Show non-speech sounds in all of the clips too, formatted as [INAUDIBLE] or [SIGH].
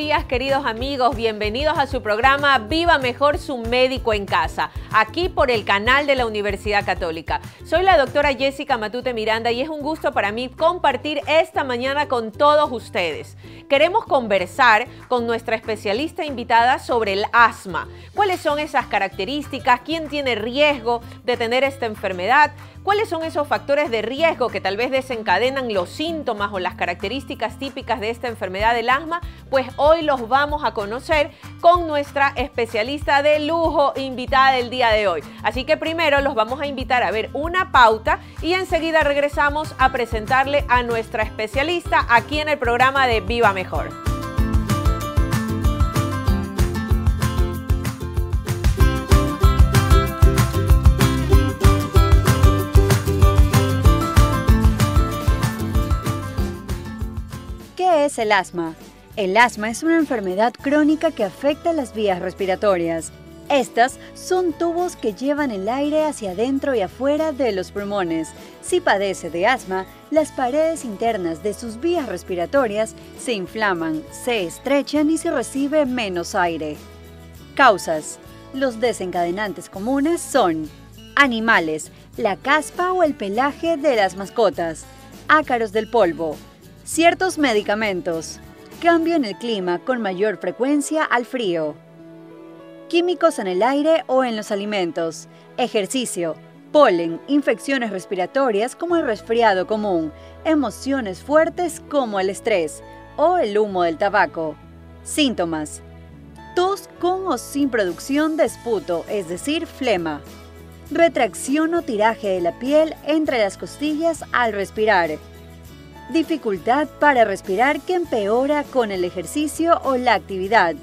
días queridos amigos, bienvenidos a su programa Viva Mejor su médico en casa, aquí por el canal de la Universidad Católica. Soy la doctora Jessica Matute Miranda y es un gusto para mí compartir esta mañana con todos ustedes. Queremos conversar con nuestra especialista invitada sobre el asma. ¿Cuáles son esas características? ¿Quién tiene riesgo de tener esta enfermedad? ¿Cuáles son esos factores de riesgo que tal vez desencadenan los síntomas o las características típicas de esta enfermedad del asma? Pues los vamos a conocer con nuestra especialista de lujo invitada del día de hoy. Así que primero los vamos a invitar a ver una pauta y enseguida regresamos a presentarle a nuestra especialista aquí en el programa de Viva Mejor. ¿Qué es el asma? El asma es una enfermedad crónica que afecta las vías respiratorias. Estas son tubos que llevan el aire hacia adentro y afuera de los pulmones. Si padece de asma, las paredes internas de sus vías respiratorias se inflaman, se estrechan y se recibe menos aire. Causas. Los desencadenantes comunes son animales, la caspa o el pelaje de las mascotas, ácaros del polvo, Ciertos medicamentos. Cambio en el clima con mayor frecuencia al frío. Químicos en el aire o en los alimentos. Ejercicio. Polen, infecciones respiratorias como el resfriado común, emociones fuertes como el estrés o el humo del tabaco. Síntomas. Tos con o sin producción de esputo, es decir, flema. Retracción o tiraje de la piel entre las costillas al respirar dificultad para respirar que empeora con el ejercicio o la actividad.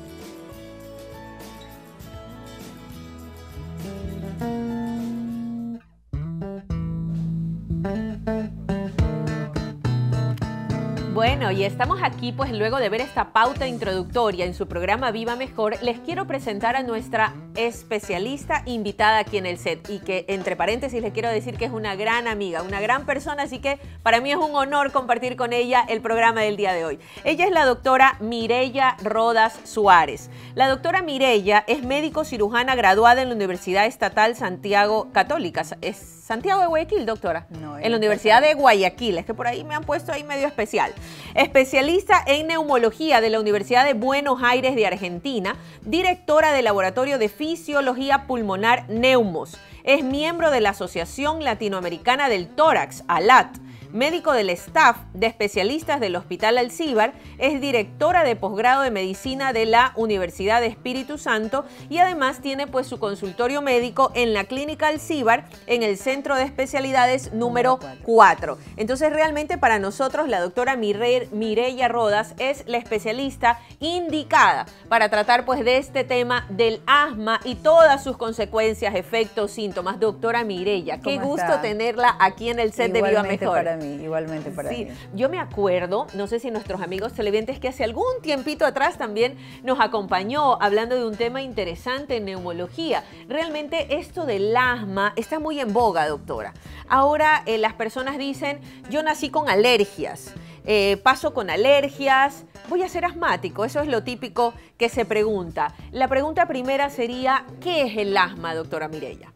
Bueno, y estamos aquí pues luego de ver esta pauta introductoria en su programa Viva Mejor, les quiero presentar a nuestra especialista invitada aquí en el set y que entre paréntesis les quiero decir que es una gran amiga, una gran persona, así que para mí es un honor compartir con ella el programa del día de hoy. Ella es la doctora Mireya Rodas Suárez. La doctora Mireya es médico cirujana graduada en la Universidad Estatal Santiago Católica. ¿Es Santiago de Guayaquil, doctora? No. En la Universidad de Guayaquil, es que por ahí me han puesto ahí medio especial. Especialista en neumología de la Universidad de Buenos Aires de Argentina, directora del Laboratorio de Fisiología Pulmonar Neumos. Es miembro de la Asociación Latinoamericana del Tórax, ALAT médico del staff de especialistas del Hospital Alcíbar, es directora de posgrado de medicina de la Universidad de Espíritu Santo y además tiene pues su consultorio médico en la Clínica Alcíbar en el Centro de Especialidades número 4. Entonces realmente para nosotros la doctora Mireya Rodas es la especialista indicada para tratar pues de este tema del asma y todas sus consecuencias, efectos, síntomas. Doctora Mireya, qué gusto tenerla aquí en el set de Viva Mejor igualmente para sí, Yo me acuerdo, no sé si nuestros amigos televidentes que hace algún tiempito atrás también nos acompañó hablando de un tema interesante en neumología. Realmente esto del asma está muy en boga, doctora. Ahora eh, las personas dicen, yo nací con alergias, eh, paso con alergias, voy a ser asmático. Eso es lo típico que se pregunta. La pregunta primera sería, ¿qué es el asma, doctora Mirella?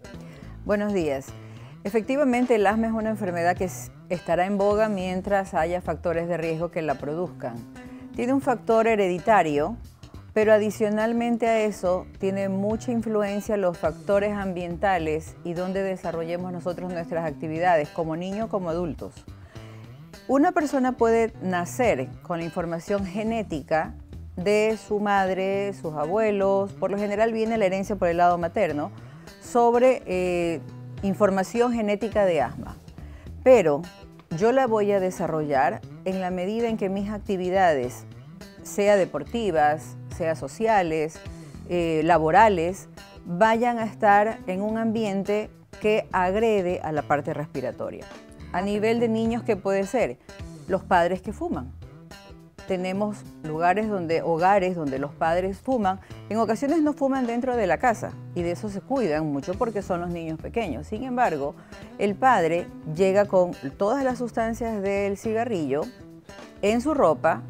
Buenos días. Efectivamente, el asma es una enfermedad que estará en boga mientras haya factores de riesgo que la produzcan. Tiene un factor hereditario, pero adicionalmente a eso tiene mucha influencia los factores ambientales y donde desarrollemos nosotros nuestras actividades, como niños como adultos. Una persona puede nacer con la información genética de su madre, sus abuelos, por lo general viene la herencia por el lado materno, sobre eh, información genética de asma. Pero yo la voy a desarrollar en la medida en que mis actividades, sea deportivas, sea sociales, eh, laborales, vayan a estar en un ambiente que agrede a la parte respiratoria. A nivel de niños, ¿qué puede ser? Los padres que fuman tenemos lugares donde, hogares donde los padres fuman, en ocasiones no fuman dentro de la casa y de eso se cuidan mucho porque son los niños pequeños. Sin embargo, el padre llega con todas las sustancias del cigarrillo en su ropa,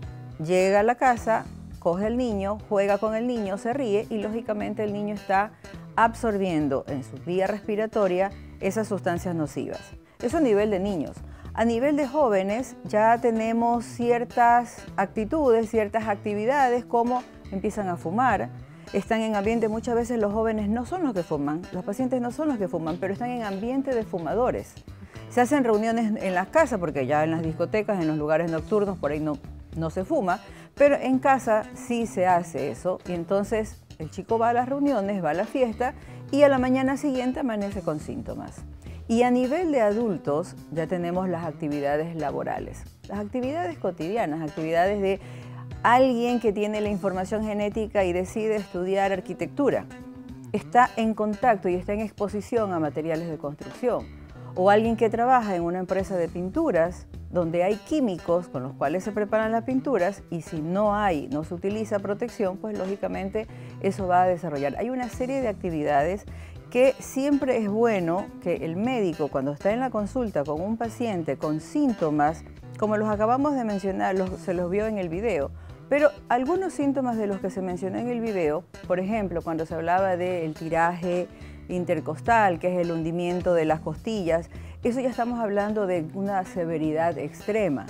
llega a la casa coge el niño, juega con el niño, se ríe y lógicamente el niño está absorbiendo en su vía respiratoria esas sustancias nocivas. Eso a nivel de niños. A nivel de jóvenes ya tenemos ciertas actitudes, ciertas actividades como empiezan a fumar, están en ambiente, muchas veces los jóvenes no son los que fuman, los pacientes no son los que fuman, pero están en ambiente de fumadores. Se hacen reuniones en las casas, porque ya en las discotecas, en los lugares nocturnos, por ahí no, no se fuma, pero en casa sí se hace eso y entonces el chico va a las reuniones, va a la fiesta y a la mañana siguiente amanece con síntomas. Y a nivel de adultos ya tenemos las actividades laborales, las actividades cotidianas, actividades de alguien que tiene la información genética y decide estudiar arquitectura. Está en contacto y está en exposición a materiales de construcción. O alguien que trabaja en una empresa de pinturas donde hay químicos con los cuales se preparan las pinturas y si no hay, no se utiliza protección, pues lógicamente eso va a desarrollar. Hay una serie de actividades que siempre es bueno que el médico cuando está en la consulta con un paciente con síntomas, como los acabamos de mencionar, se los vio en el video, pero algunos síntomas de los que se mencionó en el video, por ejemplo, cuando se hablaba del tiraje intercostal, que es el hundimiento de las costillas, eso ya estamos hablando de una severidad extrema.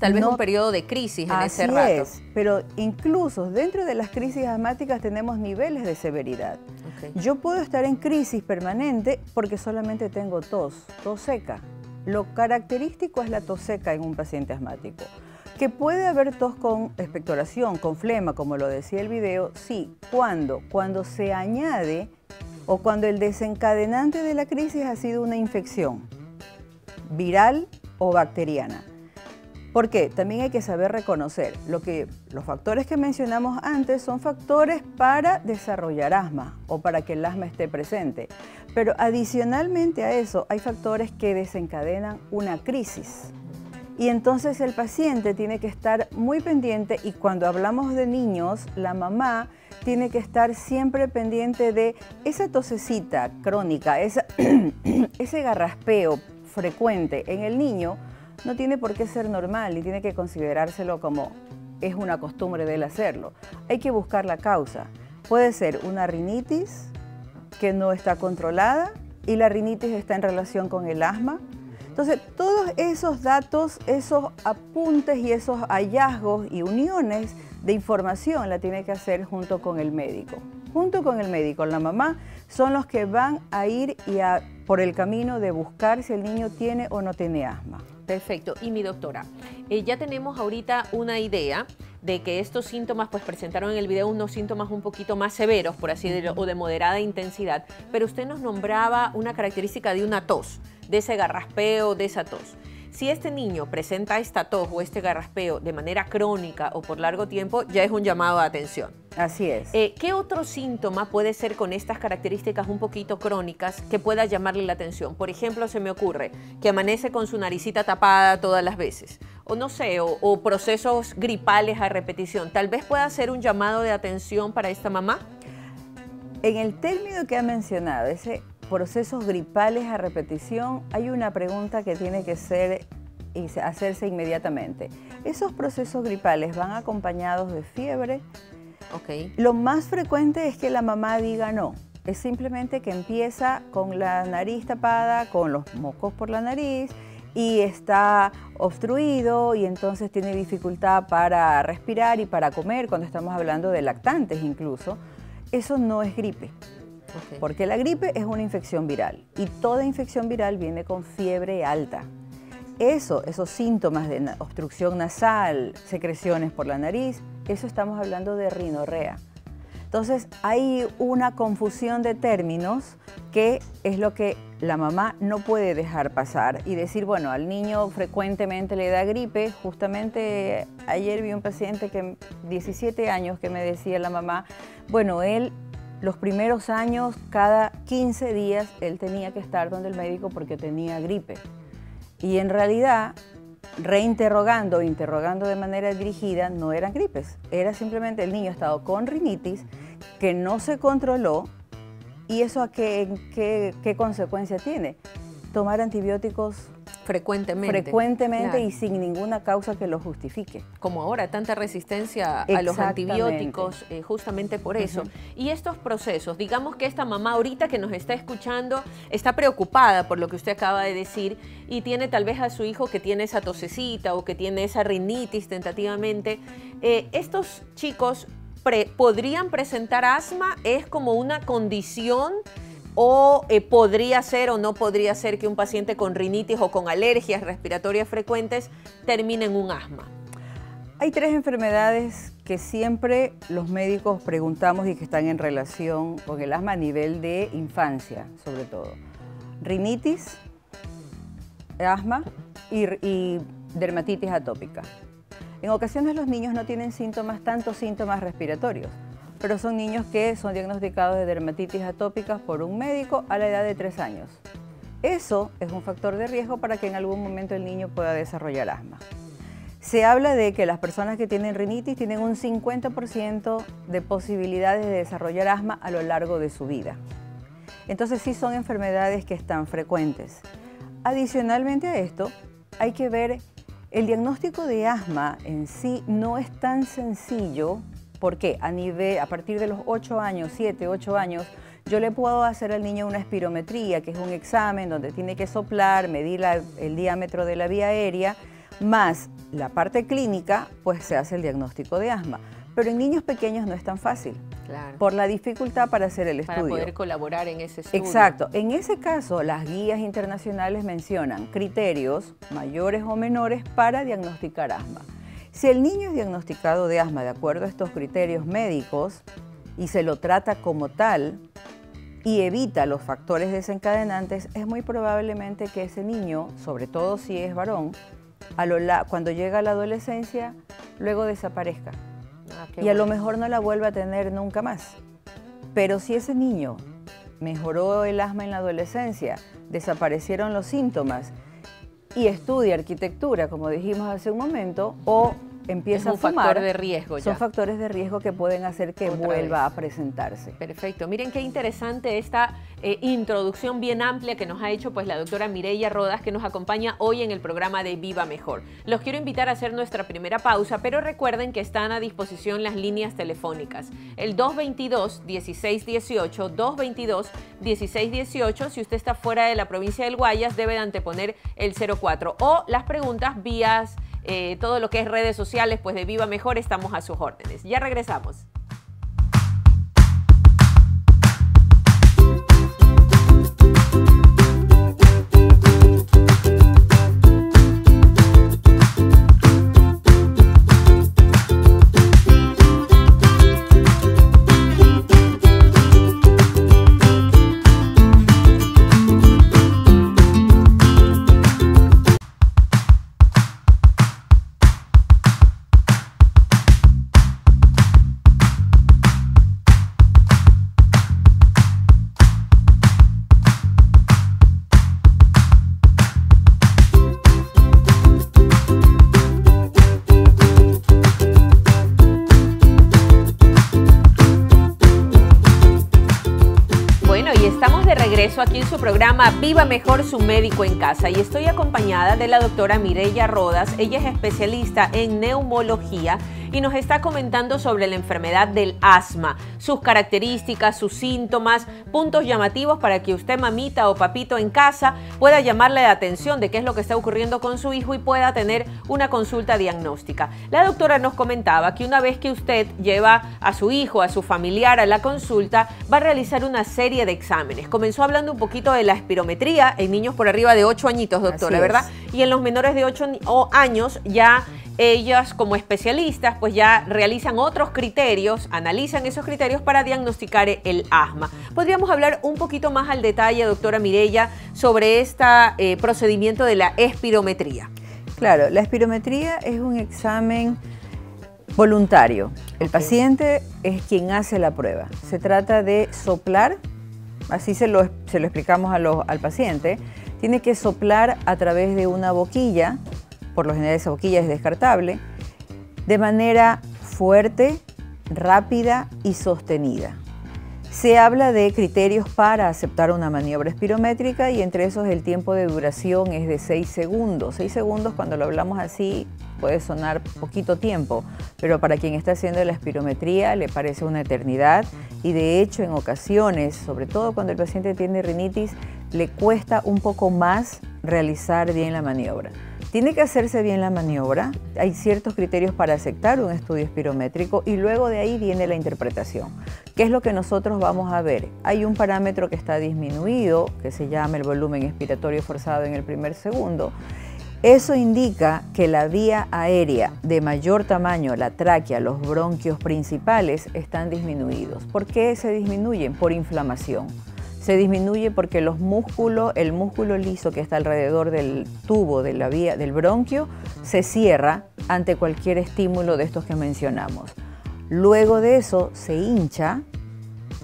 Tal vez un periodo de crisis en ese rato. Es, pero incluso dentro de las crisis asmáticas tenemos niveles de severidad. Yo puedo estar en crisis permanente porque solamente tengo tos, tos seca. Lo característico es la tos seca en un paciente asmático. Que puede haber tos con expectoración, con flema, como lo decía el video, sí. ¿Cuándo? Cuando se añade o cuando el desencadenante de la crisis ha sido una infección viral o bacteriana. ¿Por qué? También hay que saber reconocer lo que los factores que mencionamos antes son factores para desarrollar asma o para que el asma esté presente. Pero adicionalmente a eso hay factores que desencadenan una crisis. Y entonces el paciente tiene que estar muy pendiente y cuando hablamos de niños, la mamá tiene que estar siempre pendiente de esa tosecita crónica, [CLEARS THROAT] ese garraspeo frecuente en el niño no tiene por qué ser normal y tiene que considerárselo como es una costumbre de él hacerlo. Hay que buscar la causa. Puede ser una rinitis que no está controlada y la rinitis está en relación con el asma. Entonces, todos esos datos, esos apuntes y esos hallazgos y uniones de información la tiene que hacer junto con el médico. Junto con el médico, la mamá, son los que van a ir y a, por el camino de buscar si el niño tiene o no tiene asma. Perfecto. Y mi doctora, eh, ya tenemos ahorita una idea de que estos síntomas pues presentaron en el video unos síntomas un poquito más severos, por así decirlo, o de moderada intensidad, pero usted nos nombraba una característica de una tos, de ese garraspeo, de esa tos. Si este niño presenta esta tos o este garraspeo de manera crónica o por largo tiempo, ya es un llamado de atención. Así es. Eh, ¿Qué otro síntoma puede ser con estas características un poquito crónicas que pueda llamarle la atención? Por ejemplo, se me ocurre que amanece con su naricita tapada todas las veces, o no sé, o, o procesos gripales a repetición. Tal vez pueda ser un llamado de atención para esta mamá. En el término que ha mencionado, ese procesos gripales a repetición, hay una pregunta que tiene que ser y hacerse inmediatamente. ¿Esos procesos gripales van acompañados de fiebre? Okay. Lo más frecuente es que la mamá diga no. Es simplemente que empieza con la nariz tapada, con los mocos por la nariz y está obstruido y entonces tiene dificultad para respirar y para comer cuando estamos hablando de lactantes incluso. Eso no es gripe. Porque la gripe es una infección viral y toda infección viral viene con fiebre alta. Eso, esos síntomas de obstrucción nasal, secreciones por la nariz, eso estamos hablando de rinorrea. Entonces hay una confusión de términos que es lo que la mamá no puede dejar pasar y decir, bueno, al niño frecuentemente le da gripe. Justamente ayer vi un paciente que 17 años que me decía la mamá, bueno, él los primeros años, cada 15 días, él tenía que estar donde el médico porque tenía gripe. Y en realidad, reinterrogando, interrogando de manera dirigida, no eran gripes. Era simplemente el niño ha estado con rinitis que no se controló. ¿Y eso a qué, qué, qué consecuencia tiene? Tomar antibióticos frecuentemente. Frecuentemente y sin ninguna causa que lo justifique. Como ahora, tanta resistencia a los antibióticos, eh, justamente por eso. Y estos procesos, digamos que esta mamá ahorita que nos está escuchando está preocupada por lo que usted acaba de decir y tiene tal vez a su hijo que tiene esa tosecita o que tiene esa rinitis tentativamente. Eh, estos chicos podrían presentar asma, es como una condición o eh, podría ser o no podría ser que un paciente con rinitis o con alergias respiratorias frecuentes termine en un asma. Hay tres enfermedades que siempre los médicos preguntamos y que están en relación con el asma a nivel de infancia, sobre todo. Rinitis, asma y dermatitis atópica. En ocasiones los niños no tienen síntomas, tantos síntomas respiratorios, pero son niños que son diagnosticados de dermatitis atópica por un médico a la edad de 3 años. Eso es un factor de riesgo para que en algún momento el niño pueda desarrollar asma. Se habla de que las personas que tienen rinitis tienen un 50% de posibilidades de desarrollar asma a lo largo de su vida. Entonces sí son enfermedades que están frecuentes. Adicionalmente a esto, hay que ver el diagnóstico de asma en sí no es tan sencillo porque a, nivel, a partir de los 8 años, 7, 8 años, yo le puedo hacer al niño una espirometría, que es un examen donde tiene que soplar, medir el diámetro de la vía aérea, más la parte clínica, pues se hace el diagnóstico de asma. Pero en niños pequeños no es tan fácil. Por la dificultad para hacer el estudio. Para poder colaborar en ese estudio. Exacto. En ese caso, las guías internacionales mencionan criterios mayores o menores para diagnosticar asma. Si el niño es diagnosticado de asma de acuerdo a estos criterios médicos y se lo trata como tal y evita los factores desencadenantes, es muy probablemente que ese niño, sobre todo si es varón, cuando llega a la adolescencia, luego desaparezca. Ah, y a lo mejor no la vuelve a tener nunca más. Pero si ese niño mejoró el asma en la adolescencia, desaparecieron los síntomas y estudia arquitectura, como dijimos hace un momento, o empieza a fumar. factor de riesgo Son factores de riesgo que pueden hacer que vuelva a presentarse. Perfecto. Miren qué interesante esta eh, introducción bien amplia que nos ha hecho pues la doctora Mireya Rodas que nos acompaña hoy en el programa de Viva Mejor. Los quiero invitar a hacer nuestra primera pausa, pero recuerden que están a disposición las líneas telefónicas. El 222-1618, 222-1618, si usted está fuera de la provincia del Guayas debe de anteponer el 04 o las preguntas vías eh, todo lo que es redes sociales, pues de Viva Mejor estamos a sus órdenes. Ya regresamos. Programa Viva Mejor su médico en casa y estoy acompañada de la doctora Mireya Rodas. Ella es especialista en neumología y nos está comentando sobre la enfermedad del asma, sus características, sus síntomas, puntos llamativos para que usted, mamita o papito en casa, pueda llamarle la atención de qué es lo que está ocurriendo con su hijo y pueda tener una consulta diagnóstica. La doctora nos comentaba que una vez que usted lleva a su hijo, a su familiar a la consulta, va a realizar una serie de exámenes. Comenzó hablando un poquito de la espirometría en niños por arriba de 8 añitos, doctora, ¿verdad? Y en los menores de 8 años ya ellas como especialistas pues ya realizan otros criterios, analizan esos criterios para diagnosticar el asma. ¿Podríamos hablar un poquito más al detalle, doctora Mirella, sobre este procedimiento de la espirometría? Claro, la espirometría es un examen voluntario. El paciente es quien hace la prueba. Se trata de soplar, así se lo, se lo explicamos al paciente, tiene que soplar a través de una boquilla por lo general esa boquilla es descartable, de manera fuerte, rápida y sostenida. Se habla de criterios para aceptar una maniobra espirométrica y entre esos el tiempo de duración es de 6 segundos. 6 segundos cuando lo hablamos así puede sonar poquito tiempo, pero para quien está haciendo la espirometría le parece una eternidad y de hecho en ocasiones, sobre todo cuando el paciente tiene rinitis, le cuesta un poco más realizar bien la maniobra. Tiene que hacerse bien la maniobra, hay ciertos criterios para aceptar un estudio espirométrico y luego de ahí viene la interpretación. ¿Qué es lo que nosotros vamos a ver? Hay un parámetro que está disminuido, que se llama el volumen expiratorio forzado en el primer segundo. Eso indica que la vía aérea de mayor tamaño, la tráquea, los bronquios principales, están disminuidos. ¿Por qué se disminuyen? Por inflamación se disminuye porque los músculos, el músculo liso que está alrededor del tubo de la vía del bronquio se cierra ante cualquier estímulo de estos que mencionamos. Luego de eso se hincha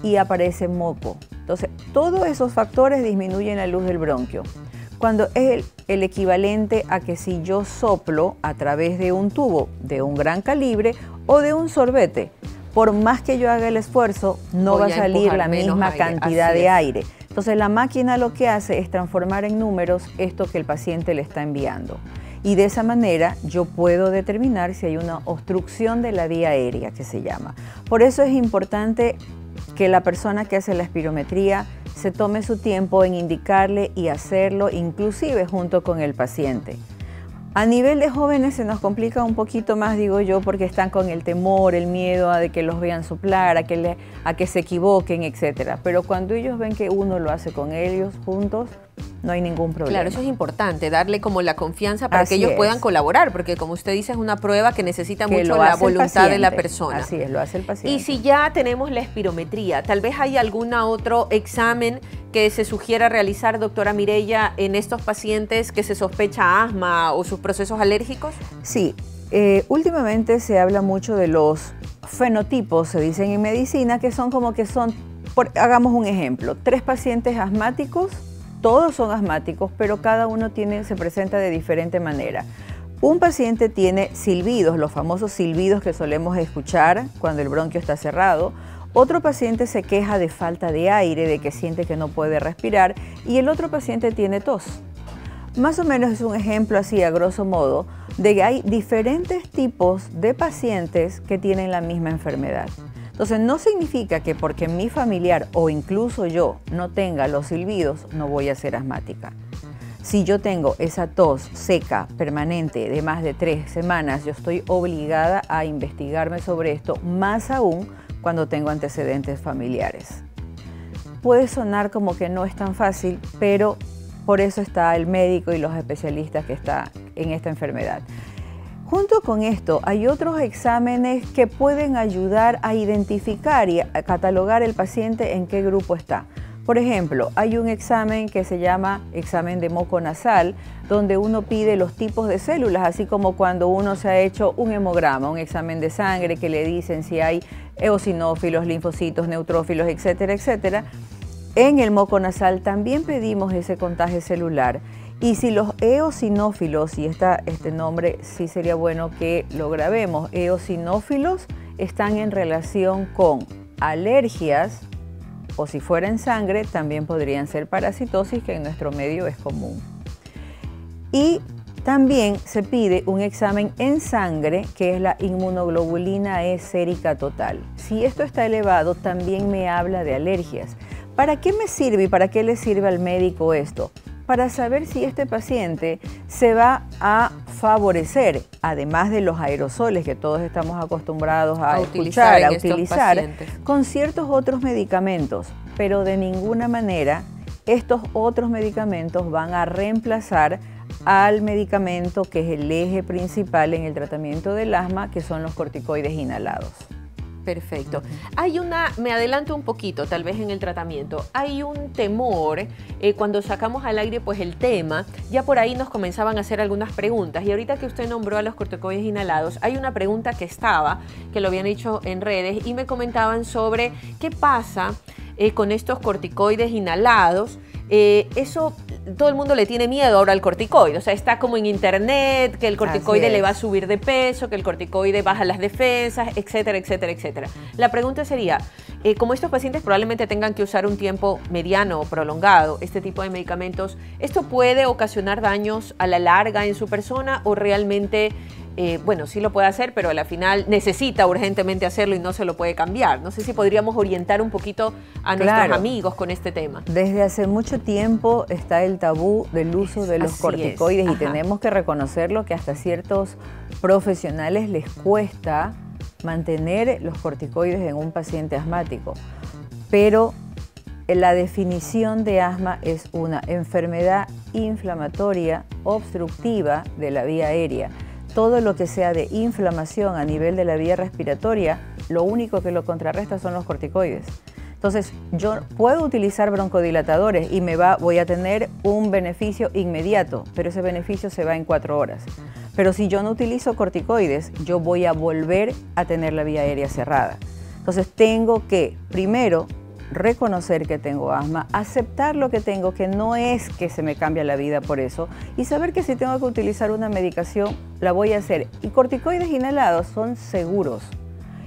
y aparece moco. Entonces, todos esos factores disminuyen la luz del bronquio. Cuando es el, el, equivalente a que si yo soplo a través de un tubo de un gran calibre o de un sorbete, por más que yo haga el esfuerzo, no va a salir la misma cantidad de aire. Entonces la máquina lo que hace es transformar en números esto que el paciente le está enviando. Y de esa manera yo puedo determinar si hay una obstrucción de la vía aérea, que se llama. Por eso es importante que la persona que hace la espirometría se tome su tiempo en indicarle y hacerlo, inclusive junto con el paciente. A nivel de jóvenes se nos complica un poquito más, digo yo, porque están con el temor, el miedo a de que los vean soplar, a que, a que se equivoquen, etc. Pero cuando ellos ven que uno lo hace con ellos juntos, no hay ningún problema. Claro, eso es importante, darle como la confianza para que ellos puedan colaborar, porque como usted dice, es una prueba que necesita mucho la voluntad de la persona. Así es, lo hace el paciente. Y si ya tenemos la espirometría, tal vez hay algún otro examen que se sugiera realizar, doctora Mirella, en estos pacientes que se sospecha asma o sus procesos alérgicos? Sí, eh, últimamente se habla mucho de los fenotipos, se dicen en medicina, que son como que son, hagamos un ejemplo, tres pacientes asmáticos todos son asmáticos, pero cada uno se presenta de diferente manera. Un paciente tiene silbidos, los famosos silbidos que solemos escuchar cuando el bronquio está cerrado. Otro paciente se queja de falta de aire, de que siente que no puede respirar. Y el otro paciente tiene tos. Más o menos es un ejemplo así, a grosso modo, de que hay diferentes tipos de pacientes que tienen la misma enfermedad. Entonces no significa que porque mi familiar o incluso yo no tenga los silbidos, no voy a ser asmática. Si yo tengo esa tos seca, permanente, de más de tres semanas, yo estoy obligada a investigarme sobre esto, más aún cuando tengo antecedentes familiares. Puede sonar como que no es tan fácil, pero por eso está el médico y los especialistas que están en esta enfermedad. Junto con esto, hay otros exámenes que pueden ayudar a identificar y a catalogar el paciente en qué grupo está. Por ejemplo, hay un examen que se llama examen de moco nasal, donde uno pide los tipos de células, así como cuando uno se ha hecho un hemograma, un examen de sangre que le dicen si hay eosinófilos, linfocitos, neutrófilos, etcétera, etcétera. En el moco nasal también pedimos ese contagio celular y si los eosinófilos, y este nombre sí sería bueno que lo grabemos, eosinófilos están en relación con alergias o si fuera en sangre también podrían ser parasitosis que en nuestro medio es común. Y también se pide un examen en sangre que es la inmunoglobulina E sérica total. Si esto está elevado también me habla de alergias. ¿Para qué me sirve y para qué le sirve al médico esto? Para saber si este paciente se va a favorecer, además de los aerosoles que todos estamos acostumbrados a, utilizar, a utilizar, con ciertos otros medicamentos, pero de ninguna manera estos otros medicamentos van a reemplazar al medicamento que es el eje principal en el tratamiento del asma, que son los corticoides inhalados. Perfecto. Hay una, me adelanto un poquito tal vez en el tratamiento, hay un temor eh, cuando sacamos al aire pues el tema, ya por ahí nos comenzaban a hacer algunas preguntas y ahorita que usted nombró a los corticoides inhalados, hay una pregunta que estaba, que lo habían hecho en redes y me comentaban sobre qué pasa eh, con estos corticoides inhalados. Eh, eso todo el mundo le tiene miedo ahora al corticoide. O sea, está como en internet, que el corticoide le va a subir de peso, que el corticoide baja las defensas, etcétera, etcétera, etcétera. La pregunta sería, eh, como estos pacientes probablemente tengan que usar un tiempo mediano o prolongado este tipo de medicamentos, ¿esto puede ocasionar daños a la larga en su persona o realmente eh, bueno, sí lo puede hacer, pero a la final necesita urgentemente hacerlo y no se lo puede cambiar. No sé si podríamos orientar un poquito a nuestros amigos con este tema. Desde hace mucho tiempo está el tabú del uso de los corticoides y tenemos que reconocerlo que hasta ciertos profesionales les cuesta mantener los corticoides en un paciente asmático. Pero la definición de asma es una enfermedad inflamatoria obstructiva de la vía aérea todo lo que sea de inflamación a nivel de la vía respiratoria, lo único que lo contrarresta son los corticoides. Entonces, yo puedo utilizar broncodilatadores y me va, voy a tener un beneficio inmediato, pero ese beneficio se va en cuatro horas. Pero si yo no utilizo corticoides, yo voy a volver a tener la vía aérea cerrada. Entonces, tengo que, primero, reconocer que tengo asma, aceptar lo que tengo, que no es que se me cambie la vida por eso, y saber que si tengo que utilizar una medicación, la voy a hacer. Y corticoides inhalados son seguros.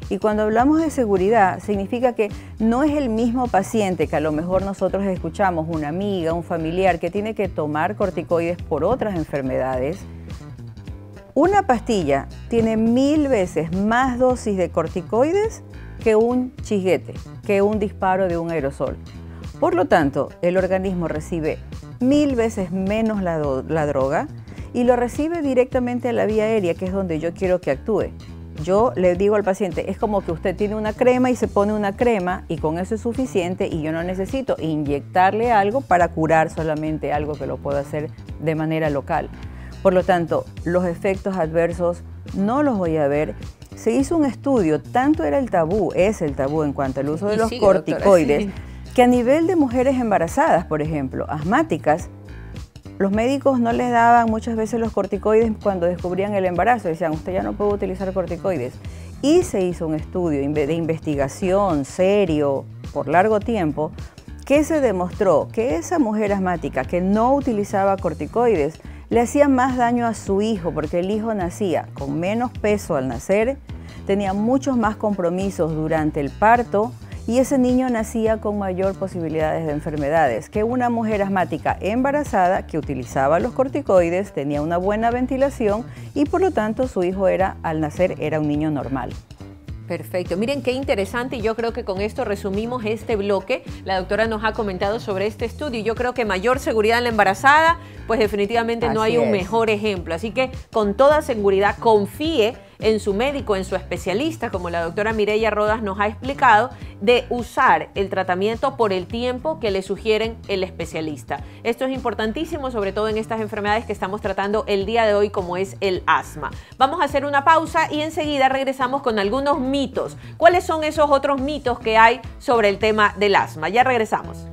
Y cuando hablamos de seguridad, significa que no es el mismo paciente que a lo mejor nosotros escuchamos, una amiga, un familiar, que tiene que tomar corticoides por otras enfermedades. Una pastilla tiene mil veces más dosis de corticoides que un chisguete, que un disparo de un aerosol. Por lo tanto, el organismo recibe mil veces menos la, droga y lo recibe directamente a la vía aérea, que es donde yo quiero que actúe. Yo le digo al paciente, es como que usted tiene una crema y se pone una crema y con eso es suficiente y yo no necesito inyectarle algo para curar solamente algo que lo puedo hacer de manera local. Por lo tanto, los efectos adversos no los voy a ver se hizo un estudio, tanto era el tabú, es el tabú en cuanto al uso de los corticoides, que a nivel de mujeres embarazadas, por ejemplo, asmáticas, los médicos no les daban muchas veces los corticoides cuando descubrían el embarazo, decían, usted ya no puede utilizar corticoides. Y se hizo un estudio de investigación serio por largo tiempo que se demostró que esa mujer asmática que no utilizaba corticoides le hacía más daño a su hijo porque el hijo nacía con menos peso al nacer, tenía muchos más compromisos durante el parto y ese niño nacía con mayor posibilidades de enfermedades que una mujer asmática embarazada que utilizaba los corticoides, tenía una buena ventilación y por lo tanto su hijo era al nacer era un niño normal. Perfecto. Miren qué interesante y yo creo que con esto resumimos este bloque. La doctora nos ha comentado sobre este estudio y yo creo que mayor seguridad en la embarazada, pues definitivamente no hay un mejor ejemplo. Así que con toda seguridad confíe en su médico, en su especialista, como la doctora Mireya Rodas nos ha explicado, de usar el tratamiento por el tiempo que le sugieren el especialista. Esto es importantísimo, sobre todo en estas enfermedades que estamos tratando el día de hoy, como es el asma. Vamos a hacer una pausa y enseguida regresamos con algunos mitos. ¿Cuáles son esos otros mitos que hay sobre el tema del asma? Ya regresamos.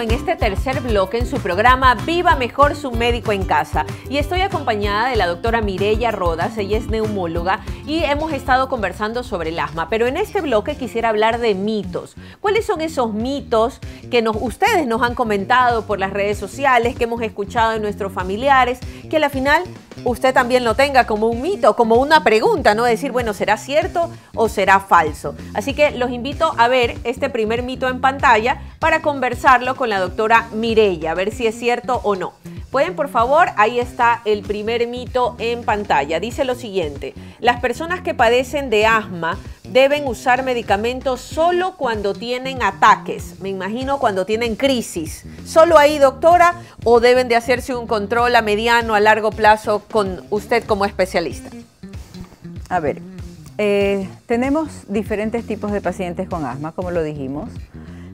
En este tercer bloque en su programa Viva Mejor su médico en casa. Y estoy acompañada de la doctora Mireya Rodas, ella es neumóloga y hemos estado conversando sobre el asma. Pero en este bloque quisiera hablar de mitos. ¿Cuáles son esos mitos que nos, ustedes nos han comentado por las redes sociales, que hemos escuchado de nuestros familiares, que al final usted también lo tenga como un mito, como una pregunta, ¿no? Decir, bueno, ¿será cierto o será falso? Así que los invito a ver este primer mito en pantalla para conversarlo con la doctora Mirella, a ver si es cierto o no. Pueden, por favor, ahí está el primer mito en pantalla. Dice lo siguiente, las personas que padecen de asma deben usar medicamentos solo cuando tienen ataques, me imagino cuando tienen crisis. ¿Solo ahí, doctora, o deben de hacerse un control a mediano, a largo plazo con usted como especialista? A ver, eh, tenemos diferentes tipos de pacientes con asma, como lo dijimos.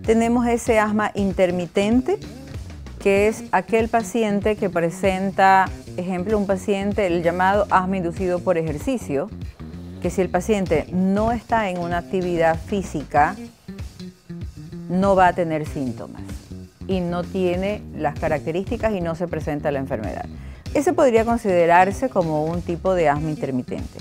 Tenemos ese asma intermitente, que es aquel paciente que presenta, ejemplo, un paciente, el llamado asma inducido por ejercicio, que si el paciente no está en una actividad física, no va a tener síntomas y no tiene las características y no se presenta la enfermedad. Ese podría considerarse como un tipo de asma intermitente.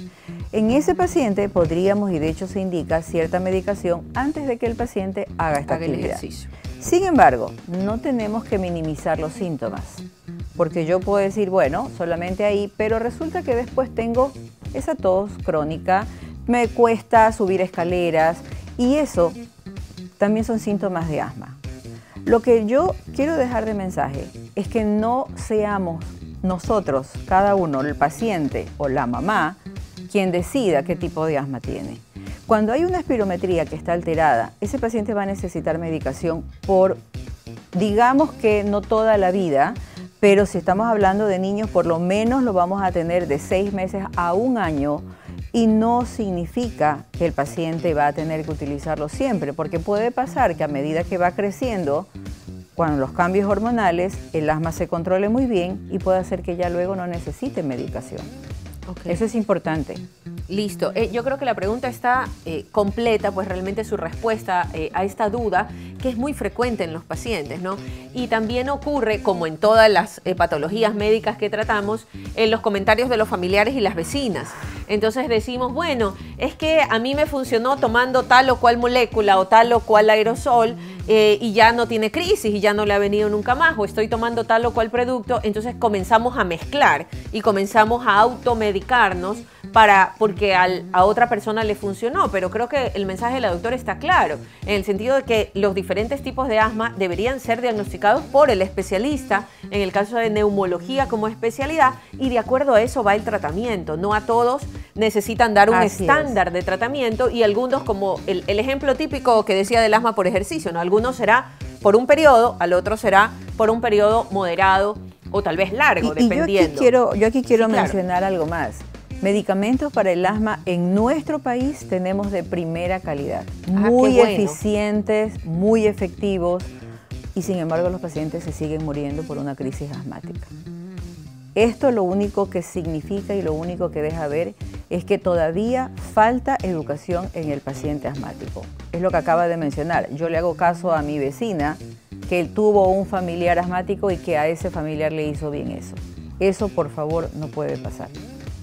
En ese paciente podríamos, y de hecho se indica, cierta medicación antes de que el paciente haga esta actividad. ejercicio. Sin embargo, no tenemos que minimizar los síntomas, porque yo puedo decir, bueno, solamente ahí, pero resulta que después tengo esa tos crónica, me cuesta subir escaleras y eso también son síntomas de asma. Lo que yo quiero dejar de mensaje es que no seamos nosotros, cada uno, el paciente o la mamá, quien decida qué tipo de asma tiene. Cuando hay una espirometría que está alterada, ese paciente va a necesitar medicación por, digamos que no toda la vida, pero si estamos hablando de niños, por lo menos lo vamos a tener de seis meses a un año y no significa que el paciente va a tener que utilizarlo siempre, porque puede pasar que a medida que va creciendo, cuando los cambios hormonales, el asma se controle muy bien y puede hacer que ya luego no necesite medicación. Eso es importante. Listo. Eh, yo creo que la pregunta está eh, completa, pues realmente su respuesta eh, a esta duda, que es muy frecuente en los pacientes, ¿no? Y también ocurre, como en todas las patologías médicas que tratamos, en los comentarios de los familiares y las vecinas. Entonces decimos, bueno, es que a mí me funcionó tomando tal o cual molécula o tal o cual aerosol y ya no tiene crisis y ya no le ha venido nunca más, o estoy tomando tal o cual producto, entonces comenzamos a mezclar y comenzamos a automedicarnos para, porque a otra persona le funcionó, pero creo que el mensaje de la doctora está claro, en el sentido de que los diferentes tipos de asma deberían ser diagnosticados por el especialista, en el caso de neumología como especialidad, y de acuerdo a eso va el tratamiento. No a todos necesitan dar un estándar de tratamiento y algunos, como el, ejemplo típico que decía del asma por ejercicio, ¿no? algunos será por un periodo, al otro será por un periodo moderado o tal vez largo, dependiendo. yo aquí quiero, yo aquí quiero mencionar algo más. Medicamentos para el asma en nuestro país tenemos de primera calidad, ah, muy eficientes, muy efectivos y sin embargo los pacientes se siguen muriendo por una crisis asmática. Esto lo único que significa y lo único que deja ver es que todavía falta educación en el paciente asmático. Es lo que acaba de mencionar. Yo le hago caso a mi vecina que tuvo un familiar asmático y que a ese familiar le hizo bien eso. Eso por favor no puede pasar.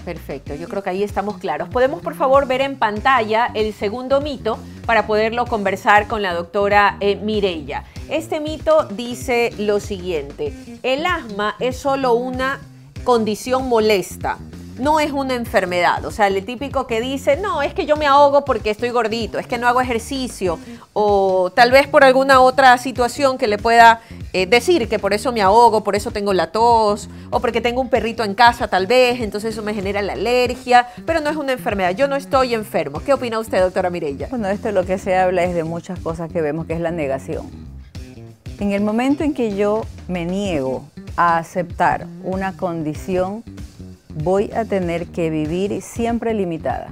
Perfecto, yo creo que ahí estamos claros. Podemos por favor ver en pantalla el segundo mito para poderlo conversar con la doctora eh, Mireya. Este mito dice lo siguiente, el asma es solo una condición molesta no es una enfermedad. O sea, el típico que dice, no, es que yo me ahogo porque estoy gordito, es que no hago ejercicio, o tal vez por alguna otra situación que le pueda eh, decir que por eso me ahogo, por eso tengo la tos, o porque tengo un perrito en casa tal vez, entonces eso me genera la alergia, pero no es una enfermedad, yo no estoy enfermo. ¿Qué opina usted, doctora Mirella? Bueno, esto lo que se habla es de muchas cosas que vemos, que es la negación. En el momento en que yo me niego a aceptar una condición, voy a tener que vivir siempre limitada.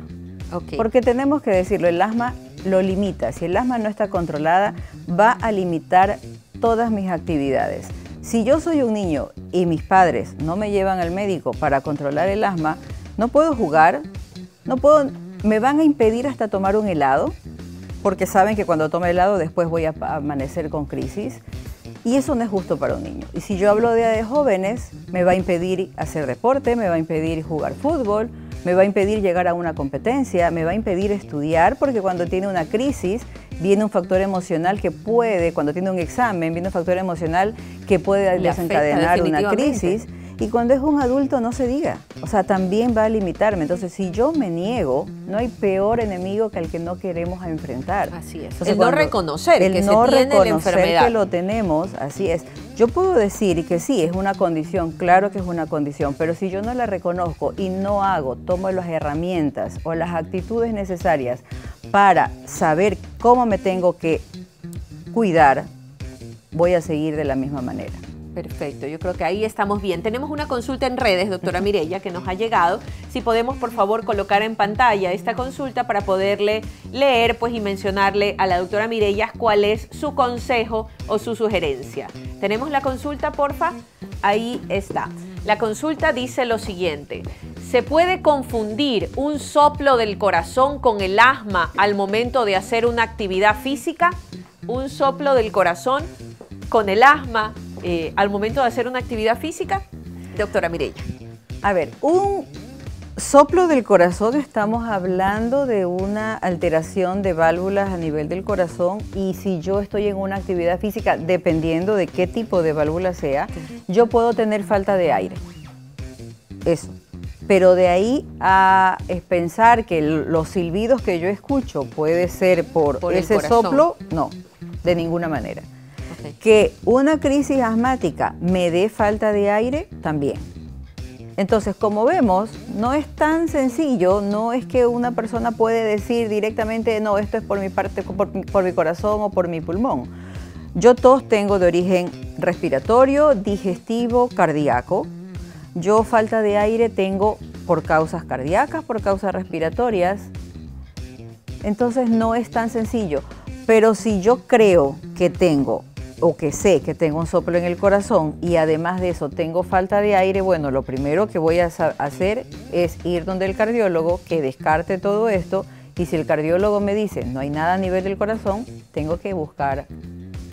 Porque tenemos que decirlo, el asma lo limita. Si el asma no está controlada, va a limitar todas mis actividades. Si yo soy un niño y mis padres no me llevan al médico para controlar el asma, no puedo jugar, no puedo, me van a impedir hasta tomar un helado, porque saben que cuando tome helado después voy a amanecer con crisis. Y eso no es justo para un niño. Y si yo hablo de, jóvenes, me va a impedir hacer deporte, me va a impedir jugar fútbol, me va a impedir llegar a una competencia, me va a impedir estudiar, porque cuando tiene una crisis viene un factor emocional que puede, cuando tiene un examen, viene un factor emocional que puede desencadenar una crisis. Y cuando es un adulto no se diga, o sea, también va a limitarme. Entonces, si yo me niego, no hay peor enemigo que el que no queremos enfrentar. Así es. el no reconocer el que no se tiene la enfermedad. que lo tenemos, así es. Yo puedo decir que sí, es una condición, claro que es una condición, pero si yo no la reconozco y no hago, tomo las herramientas o las actitudes necesarias para saber cómo me tengo que cuidar, voy a seguir de la misma manera. Perfecto, yo creo que ahí estamos bien. Tenemos una consulta en redes, doctora Mirella, que nos ha llegado. Si podemos, por favor, colocar en pantalla esta consulta para poderle leer pues, y mencionarle a la doctora Mirella cuál es su consejo o su sugerencia. ¿Tenemos la consulta, porfa? Ahí está. La consulta dice lo siguiente. ¿Se puede confundir un soplo del corazón con el asma al momento de hacer una actividad física? Un soplo del corazón con el asma eh, al momento de hacer una actividad física? Doctora Mireya. A ver, un soplo del corazón estamos hablando de una alteración de válvulas a nivel del corazón y si yo estoy en una actividad física, dependiendo de qué tipo de válvula sea, yo puedo tener falta de aire. Eso. Pero de ahí a pensar que los silbidos que yo escucho puede ser por, ese soplo, no, de ninguna manera. Que una crisis asmática me dé falta de aire, también. Entonces, como vemos, no es tan sencillo, no es que una persona puede decir directamente, no, esto es por mi parte, por, mi corazón o por mi pulmón. Yo todos tengo de origen respiratorio, digestivo, cardíaco. Yo falta de aire tengo por causas cardíacas, por causas respiratorias. Entonces no es tan sencillo. Pero si yo creo que tengo o que sé que tengo un soplo en el corazón y además de eso tengo falta de aire, bueno, lo primero que voy a hacer es ir donde el cardiólogo que descarte todo esto y si el cardiólogo me dice no hay nada a nivel del corazón, tengo que buscar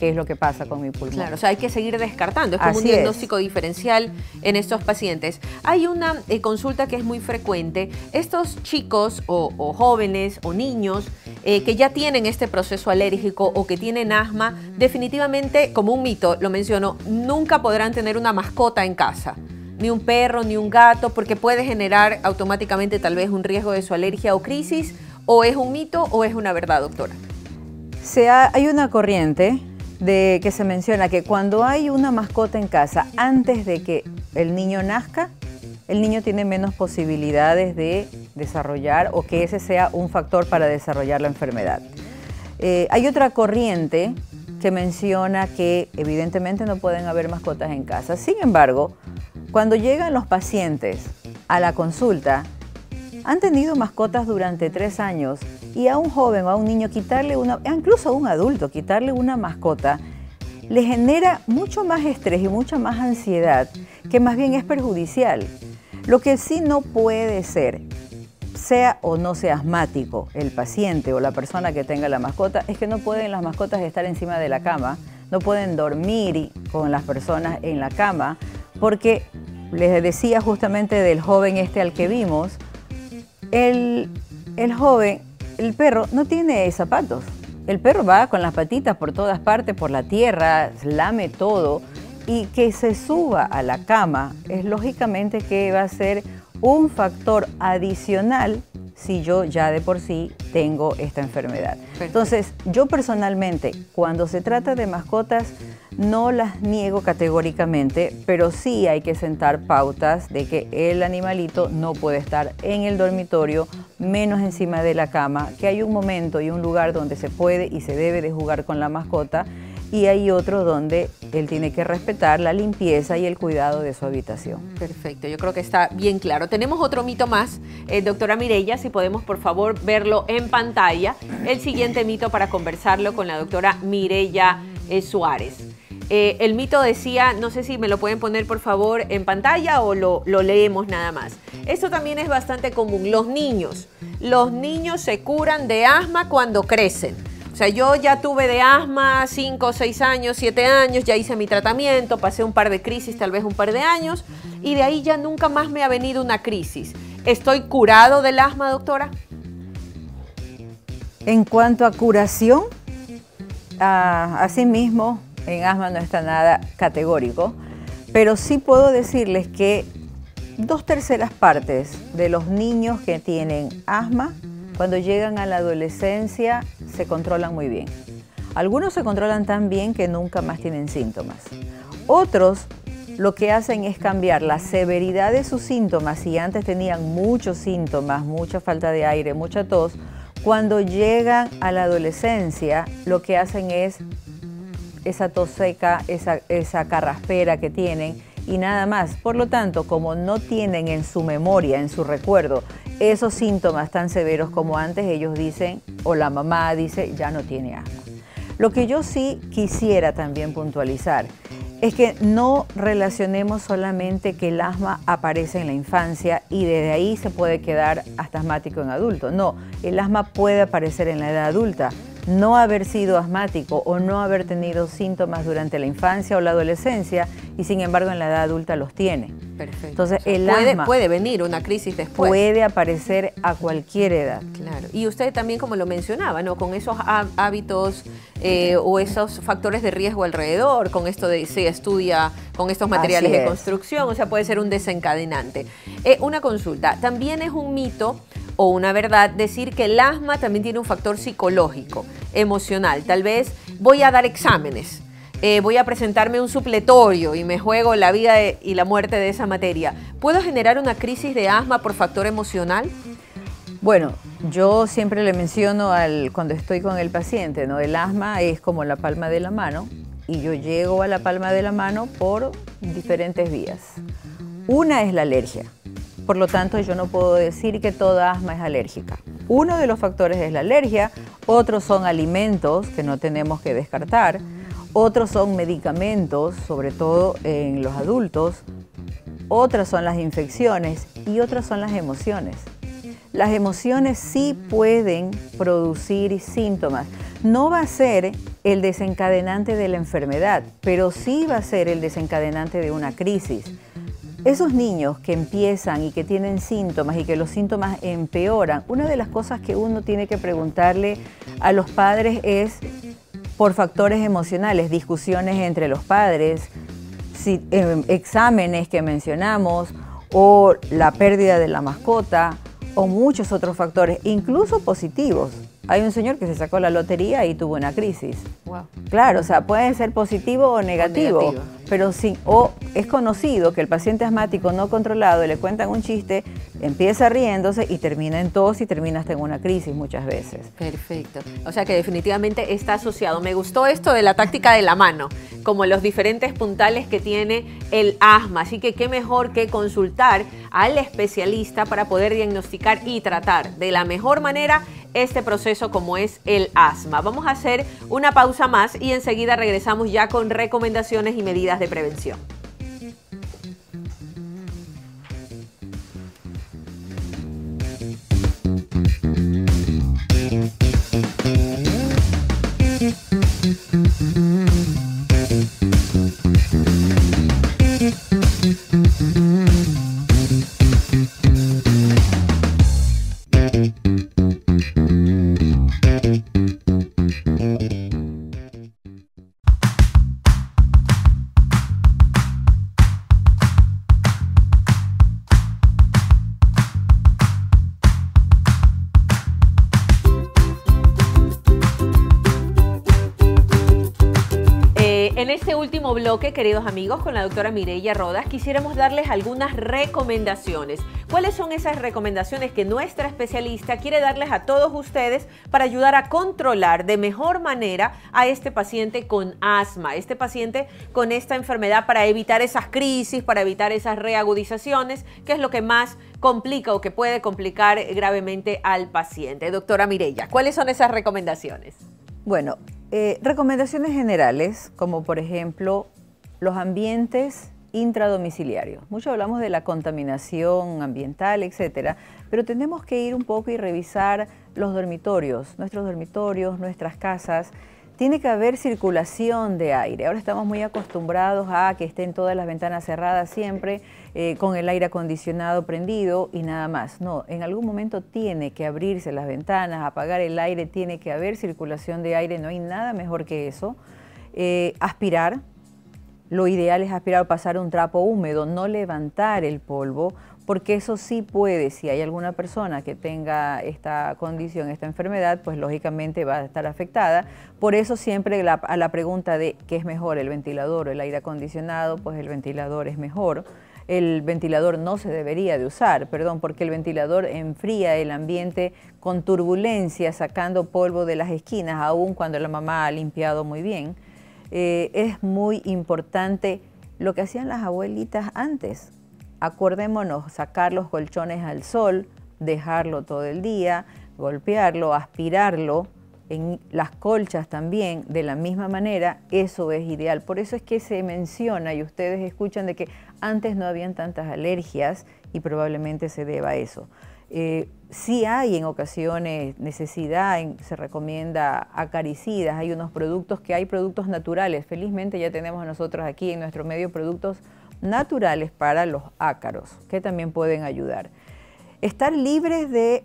qué es lo que pasa con mi pulmón. Claro, o sea, hay que seguir descartando, es como un diagnóstico diferencial en estos pacientes. Hay una eh, consulta que es muy frecuente, estos chicos o, jóvenes o niños eh, que ya tienen este proceso alérgico o que tienen asma, definitivamente, como un mito, lo menciono, nunca podrán tener una mascota en casa ni un perro, ni un gato, porque puede generar automáticamente tal vez un riesgo de su alergia o crisis, o es un mito o es una verdad, doctora. hay una corriente de que se menciona que cuando hay una mascota en casa antes de que el niño nazca, el niño tiene menos posibilidades de desarrollar o que ese sea un factor para desarrollar la enfermedad. Eh, hay otra corriente que menciona que evidentemente no pueden haber mascotas en casa. Sin embargo, cuando llegan los pacientes a la consulta, han tenido mascotas durante tres años y a un joven o a un niño quitarle una, incluso a un adulto, quitarle una mascota, le genera mucho más estrés y mucha más ansiedad, que más bien es perjudicial. Lo que sí no puede ser, sea o no sea asmático el paciente o la persona que tenga la mascota, es que no pueden las mascotas estar encima de la cama, no pueden dormir con las personas en la cama, porque les decía justamente del joven este al que vimos, el, el joven el perro no tiene zapatos. El perro va con las patitas por todas partes, por la tierra, lame todo. Y que se suba a la cama es lógicamente que va a ser un factor adicional si yo ya de por sí tengo esta enfermedad. Entonces, yo personalmente, cuando se trata de mascotas, no las niego categóricamente, pero sí hay que sentar pautas de que el animalito no puede estar en el dormitorio, menos encima de la cama, que hay un momento y un lugar donde se puede y se debe de jugar con la mascota y hay otro donde él tiene que respetar la limpieza y el cuidado de su habitación. Perfecto, yo creo que está bien claro. Tenemos otro mito más, eh, doctora Mirella, si podemos por favor verlo en pantalla, el siguiente mito para conversarlo con la doctora Mirella eh, Suárez. Eh, el mito decía, no sé si me lo pueden poner por favor en pantalla o lo, leemos nada más. Esto también es bastante común, los niños. Los niños se curan de asma cuando crecen. O sea, yo ya tuve de asma 5, 6 años, 7 años, ya hice mi tratamiento, pasé un par de crisis, tal vez un par de años, y de ahí ya nunca más me ha venido una crisis. ¿Estoy curado del asma, doctora? En cuanto a curación, así mismo en asma no está nada categórico, Pero sí puedo decirles que dos terceras partes de los niños que tienen asma, cuando llegan a la adolescencia, se controlan muy bien. Algunos se controlan tan bien que nunca más tienen síntomas. Otros lo que hacen es cambiar la severidad de sus síntomas. Si antes tenían muchos síntomas, mucha falta de aire, mucha tos, cuando llegan a la adolescencia, lo que hacen es esa tos seca, esa, esa carraspera que tienen y nada más. Por lo tanto, como no tienen en su memoria, en su recuerdo, esos síntomas tan severos como antes, ellos dicen, o la mamá dice, ya no tiene asma. Lo que yo sí quisiera también puntualizar es que no relacionemos solamente que el asma aparece en la infancia y desde ahí se puede quedar asmático en adulto. No, el asma puede aparecer en la edad adulta no haber sido asmático o no haber tenido síntomas durante la infancia o la adolescencia y sin embargo en la edad adulta los tiene. Perfecto. Entonces el puede, asma puede venir una crisis después. puede aparecer a cualquier edad. Claro. Y usted también, como lo mencionaba, ¿no? Con esos há- hábitos eh, o esos factores de riesgo alrededor, con esto de se estudia con estos materiales de construcción, o sea, puede ser un desencadenante. Eh, una consulta, también es un mito o una verdad decir que el asma también tiene un factor psicológico, emocional. Tal vez voy a dar exámenes. eh, voy a presentarme un supletorio y me juego la vida y la muerte de esa materia. ¿Puedo generar una crisis de asma por factor emocional? Bueno, yo siempre le menciono al, cuando estoy con el paciente, ¿no? El asma es como la palma de la mano y yo llego a la palma de la mano por diferentes vías. Una es la alergia. Por lo tanto, yo no puedo decir que toda asma es alérgica. Uno de los factores es la alergia, otros son alimentos que no tenemos que descartar, otros son medicamentos, sobre todo en los adultos, otras son las infecciones y otras son las emociones. Las emociones sí pueden producir síntomas. No va a ser el desencadenante de la enfermedad, pero sí va a ser el desencadenante de una crisis. Esos niños que empiezan y que tienen síntomas y que los síntomas empeoran, una de las cosas que uno tiene que preguntarle a los padres es por factores emocionales, discusiones entre los padres, eh, exámenes que mencionamos o la pérdida de la mascota o muchos otros factores, incluso positivos. Hay un señor que se sacó la lotería y tuvo una crisis. Wow. Claro, o sea, puede ser positivo o negativo, negativo. pero sí, o es conocido que el paciente asmático no controlado le cuentan un chiste, empieza riéndose y termina en tos y termina hasta en una crisis muchas veces. Perfecto. O sea que definitivamente está asociado. Me gustó esto de la táctica de la mano, como los diferentes puntales que tiene el asma. Así que qué mejor que consultar al especialista para poder diagnosticar y tratar de la mejor manera este proceso como es el asma. Vamos a hacer una pausa más y enseguida regresamos ya con recomendaciones y medidas de prevención. En este último bloque, queridos amigos, con la doctora Mireya Rodas, quisiéramos darles algunas recomendaciones. ¿Cuáles son esas recomendaciones que nuestra especialista quiere darles a todos ustedes para ayudar a controlar de mejor manera a este paciente con asma, este paciente con esta enfermedad para evitar esas crisis, para evitar esas reagudizaciones, que es lo que más complica o que puede complicar gravemente al paciente? Doctora Mireya, ¿cuáles son esas recomendaciones? Bueno, eh, recomendaciones generales, como por ejemplo los ambientes intradomiciliarios. Mucho hablamos de la contaminación ambiental, etcétera, pero tenemos que ir un poco y revisar los dormitorios, nuestros dormitorios, nuestras casas. Tiene que haber circulación de aire. Ahora estamos muy acostumbrados a que estén todas las ventanas cerradas siempre, eh, con el aire acondicionado prendido y nada más. No, en algún momento tiene que abrirse las ventanas, apagar el aire, tiene que haber circulación de aire, no hay nada mejor que eso. Eh, aspirar, lo ideal es aspirar o pasar un trapo húmedo, no levantar el polvo, porque eso sí puede, si hay alguna persona que tenga esta condición, esta enfermedad, pues lógicamente va a estar afectada. Por eso siempre a la pregunta de qué es mejor, el ventilador o el aire acondicionado, pues el ventilador es mejor. El ventilador no se debería de usar, perdón, porque el ventilador enfría el ambiente con turbulencia, sacando polvo de las esquinas, aun cuando la mamá ha limpiado muy bien. Eh, es muy importante lo que hacían las abuelitas antes, Acordémonos, sacar los colchones al sol, dejarlo todo el día, golpearlo, aspirarlo, en las colchas también, de la misma manera, eso es ideal. Por eso es que se menciona y ustedes escuchan de que antes no habían tantas alergias y probablemente se deba a eso. Eh, sí hay en ocasiones necesidad, se recomienda acaricidas, hay unos productos que hay productos naturales. Felizmente ya tenemos nosotros aquí en nuestro medio productos naturales para los ácaros, que también pueden ayudar. Estar libres de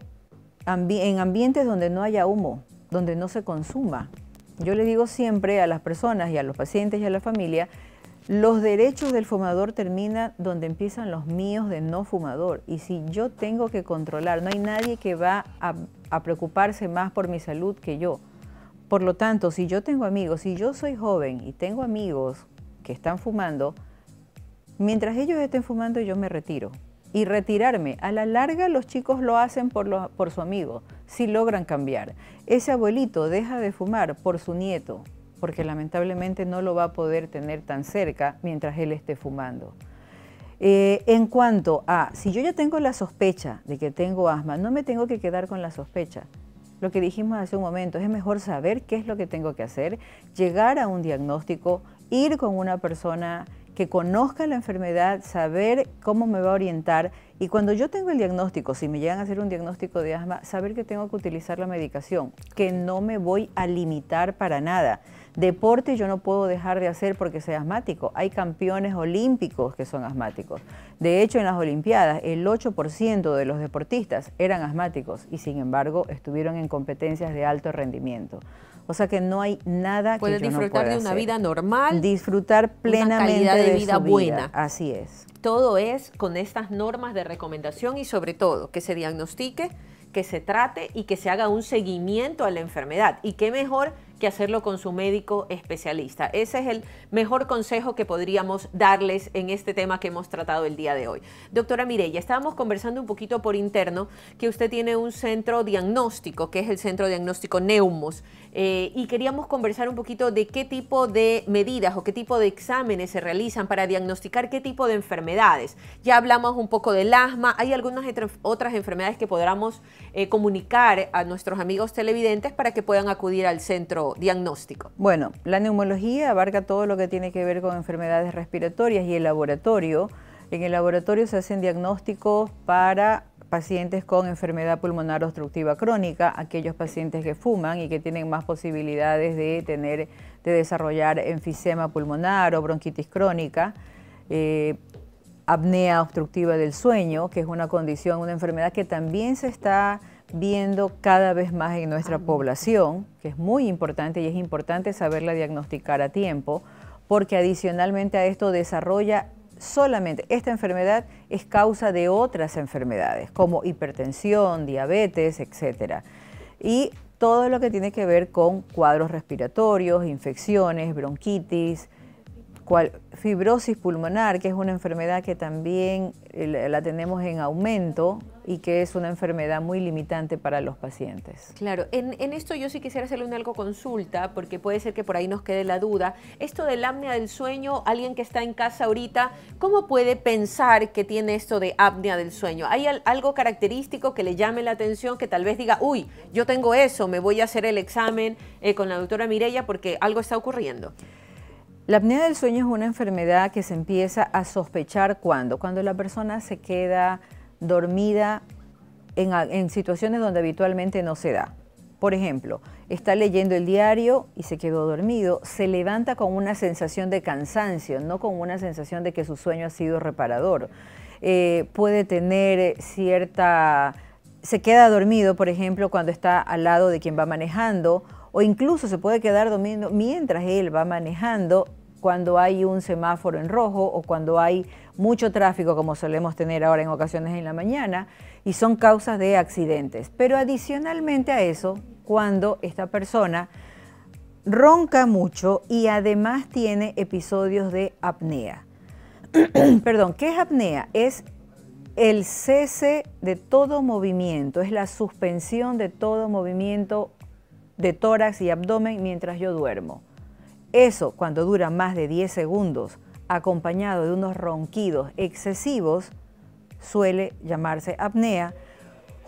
en ambientes donde no haya humo, donde no se consuma. Yo le digo siempre a las personas y a los pacientes y a la familia, los derechos del fumador terminan donde empiezan los míos de no fumador. Y si yo tengo que controlar, no hay nadie que va a, a preocuparse más por mi salud que yo. Por lo tanto, si yo tengo amigos, si yo soy joven y tengo amigos que están fumando, Mientras ellos estén fumando yo me retiro. Y retirarme, a la larga los chicos lo hacen por, su amigo, si logran cambiar. Ese abuelito deja de fumar por su nieto, porque lamentablemente no lo va a poder tener tan cerca mientras él esté fumando. Eh, en cuanto a, si yo ya tengo la sospecha de que tengo asma, no me tengo que quedar con la sospecha. Lo que dijimos hace un momento, es mejor saber qué es lo que tengo que hacer, llegar a un diagnóstico, ir con una persona que conozca la enfermedad, saber cómo me va a orientar y cuando yo tengo el diagnóstico, si me llegan a hacer un diagnóstico de asma, saber que tengo que utilizar la medicación, que no me voy a limitar para nada. Deporte yo no puedo dejar de hacer porque sea asmático. Hay campeones olímpicos que son asmáticos. De hecho, en las Olimpiadas, el 8% de los deportistas eran asmáticos y sin embargo estuvieron en competencias de alto rendimiento. O sea que no hay nada que yo disfrutar de una vida normal, disfrutar plenamente una de, vida buena. Así es. Todo es con estas normas de recomendación y sobre todo que se diagnostique, que se trate y que se haga un seguimiento a la enfermedad. Y qué mejor que hacerlo con su médico especialista. Ese es el mejor consejo que podríamos darles en este tema que hemos tratado el día de hoy. Doctora Mireya, estábamos conversando un poquito por interno que usted tiene un centro diagnóstico, que es el Centro Diagnóstico Neumos, eh, y queríamos conversar un poquito de qué tipo de medidas o qué tipo de exámenes se realizan para diagnosticar qué tipo de enfermedades. Ya hablamos un poco del asma, hay algunas otras enfermedades que podamos eh, comunicar a nuestros amigos televidentes para que puedan acudir al centro diagnóstico? Bueno, la neumología abarca todo lo que tiene que ver con enfermedades respiratorias y el laboratorio. En el laboratorio se hacen diagnósticos para pacientes con enfermedad pulmonar obstructiva crónica, aquellos pacientes que fuman y que tienen más posibilidades de tener, de desarrollar enfisema pulmonar o bronquitis crónica, eh, apnea obstructiva del sueño, que es una condición, una enfermedad que también se está viendo cada vez más en nuestra población, que es muy importante y es importante saberla diagnosticar a tiempo, porque adicionalmente a esto desarrolla solamente, esta enfermedad es causa de otras enfermedades, como hipertensión, diabetes, etc. Y todo lo que tiene que ver con cuadros respiratorios, infecciones, bronquitis, fibrosis pulmonar, que es una enfermedad que también eh, la tenemos en aumento y que es una enfermedad muy limitante para los pacientes. Claro, en, esto yo sí quisiera hacerle una algo consulta, porque puede ser que por ahí nos quede la duda. Esto del apnea del sueño, alguien que está en casa ahorita, ¿cómo puede pensar que tiene esto de apnea del sueño? ¿Hay algo característico que le llame la atención, que tal vez diga, uy, yo tengo eso, me voy a hacer el examen eh, con la doctora Mireya porque algo está ocurriendo? La apnea del sueño es una enfermedad que se empieza a sospechar cuando, cuando la persona se queda dormida en, situaciones donde habitualmente no se da. Por ejemplo, está leyendo el diario y se quedó dormido, se levanta con una sensación de cansancio, no con una sensación de que su sueño ha sido reparador. Eh, puede tener cierta... Se queda dormido, por ejemplo, cuando está al lado de quien va manejando, o incluso se puede quedar dormido mientras él va manejando cuando hay un semáforo en rojo o cuando hay mucho tráfico como solemos tener ahora en ocasiones en la mañana y son causas de accidentes. Pero adicionalmente a eso, cuando esta persona ronca mucho y además tiene episodios de apnea. [CLEARS THROAT] Perdón, ¿qué es apnea? Es el cese de todo movimiento, es la suspensión de todo movimiento de tórax y abdomen mientras yo duermo. Eso, cuando dura más de 10 segundos, acompañado de unos ronquidos excesivos, suele llamarse apnea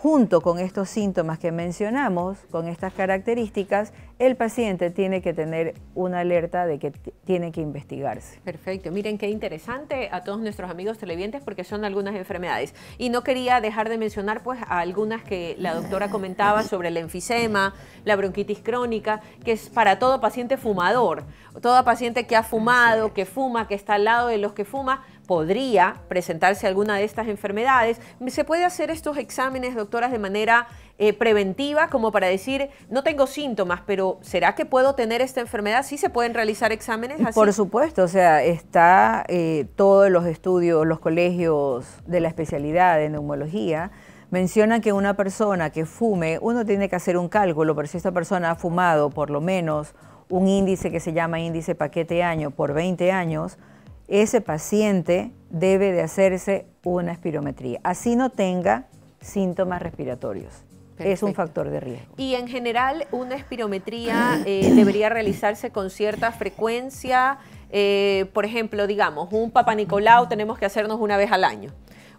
Junto con estos síntomas que mencionamos, con estas características, el paciente tiene que tener una alerta de que tiene que investigarse. Perfecto. Miren qué interesante a todos nuestros amigos televidentes porque son algunas enfermedades. Y no quería dejar de mencionar pues a algunas que la doctora comentaba sobre el enfisema, la bronquitis crónica, que es para todo paciente fumador. Todo paciente que ha fumado, que fuma, que está al lado de los que fuma, podría presentarse alguna de estas enfermedades. ¿Se puede hacer estos exámenes, doctoras, de manera eh, preventiva, como para decir, no tengo síntomas, pero ¿será que puedo tener esta enfermedad? ¿Sí se pueden realizar exámenes así? Por supuesto, o sea, está eh, todos los estudios, los colegios de la especialidad de neumología, mencionan que una persona que fume, uno tiene que hacer un cálculo, pero si esta persona ha fumado por lo menos un índice que se llama índice paquete año por 20 años, ese paciente debe de hacerse una espirometría, así no tenga síntomas respiratorios. Es un factor de riesgo. Y en general, una espirometría eh, [CLEARS THROAT] debería realizarse con cierta frecuencia. Eh, por ejemplo, digamos, un Papa Nicolau tenemos que hacernos una vez al año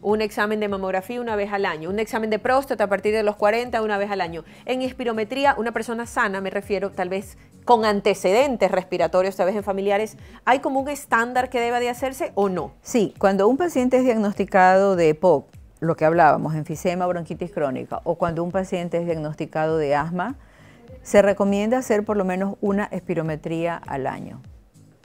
un examen de mamografía una vez al año, un examen de próstata a partir de los 40 una vez al año. En espirometría, una persona sana, me refiero tal vez con antecedentes respiratorios, tal vez en familiares, ¿hay como un estándar que deba de hacerse o no? Sí, cuando un paciente es diagnosticado de EPOC, lo que hablábamos, enfisema, bronquitis crónica, o cuando un paciente es diagnosticado de asma, se recomienda hacer por lo menos una espirometría al año.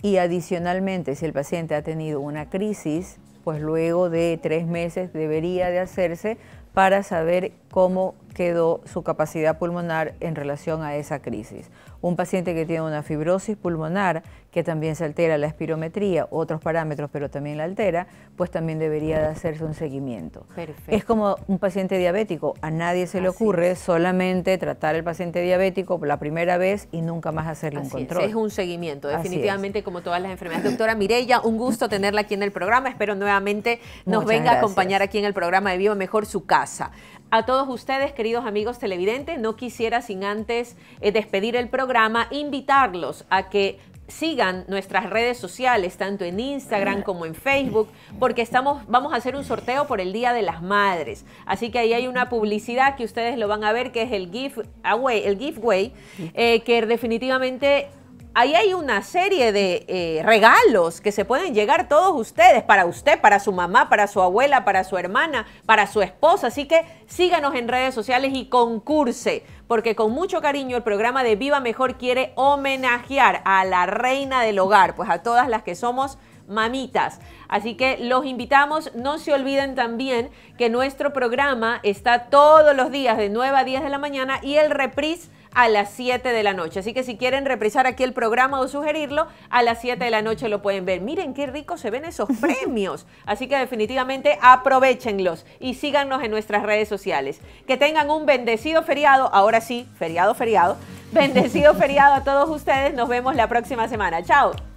Y adicionalmente, si el paciente ha tenido una crisis, pues luego de tres meses debería de hacerse para saber cómo quedó su capacidad pulmonar en relación a esa crisis. Un paciente que tiene una fibrosis pulmonar, que también se altera la espirometría, otros parámetros, pero también la altera, pues también debería de hacerse un seguimiento. Es como un paciente diabético, a nadie se le ocurre solamente tratar al paciente diabético por la primera vez y nunca más hacerle un control. Es, es un seguimiento, definitivamente como todas las enfermedades. Doctora Mirella, un gusto tenerla aquí en el programa, espero nuevamente nos venga a acompañar aquí en el programa de Viva Mejor su casa. A todos ustedes, queridos amigos televidentes, no quisiera sin antes eh, despedir el programa, invitarlos a que sigan nuestras redes sociales, tanto en Instagram como en Facebook, porque estamos, vamos a hacer un sorteo por el Día de las Madres. Así que ahí hay una publicidad que ustedes lo van a ver, que es el giveaway, el giveaway, eh, que definitivamente ahí hay una serie de eh, regalos que se pueden llegar todos ustedes, para usted, para su mamá, para su abuela, para su hermana, para su esposa. Así que síganos en redes sociales y concurse, porque con mucho cariño el programa de Viva Mejor quiere homenajear a la reina del hogar, pues a todas las que somos mamitas. Así que los invitamos, no se olviden también que nuestro programa está todos los días de 9 a 10 de la mañana y el reprise a las 7 de la noche. Así que si quieren reprisar aquí el programa o sugerirlo, a las 7 de la noche lo pueden ver. Miren qué rico se ven esos [LAUGHS] premios. Así que definitivamente aprovechenlos y síganos en nuestras redes sociales. Que tengan un bendecido feriado. Ahora sí, feriado, feriado. Bendecido [LAUGHS] feriado a todos ustedes. Nos vemos la próxima semana. Chao.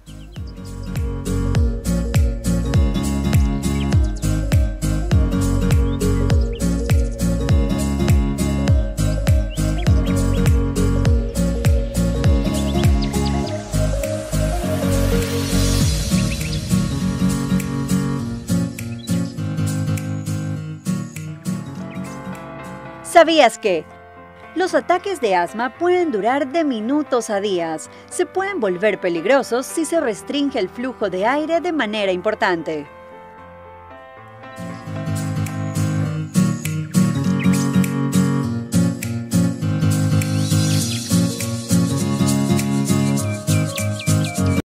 ¿Sabías que? Los ataques de asma pueden durar de minutos a días. Se pueden volver peligrosos si se restringe el flujo de aire de manera importante.